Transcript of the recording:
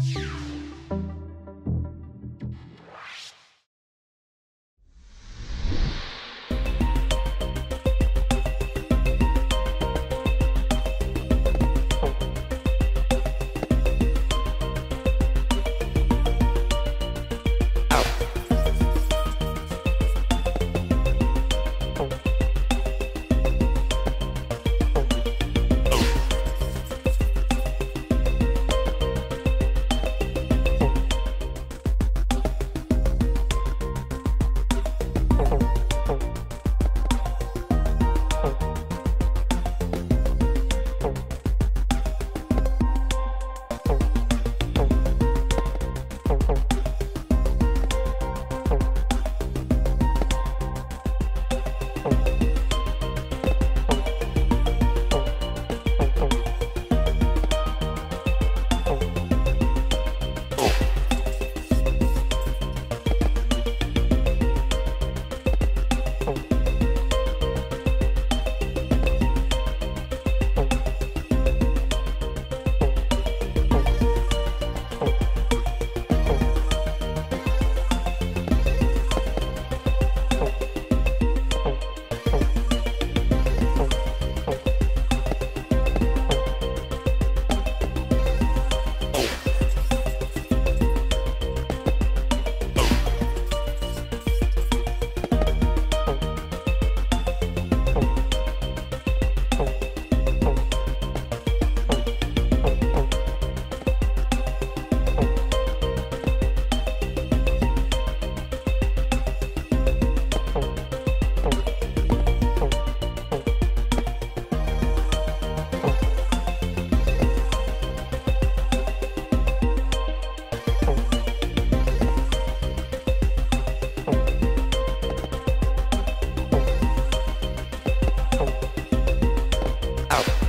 you out.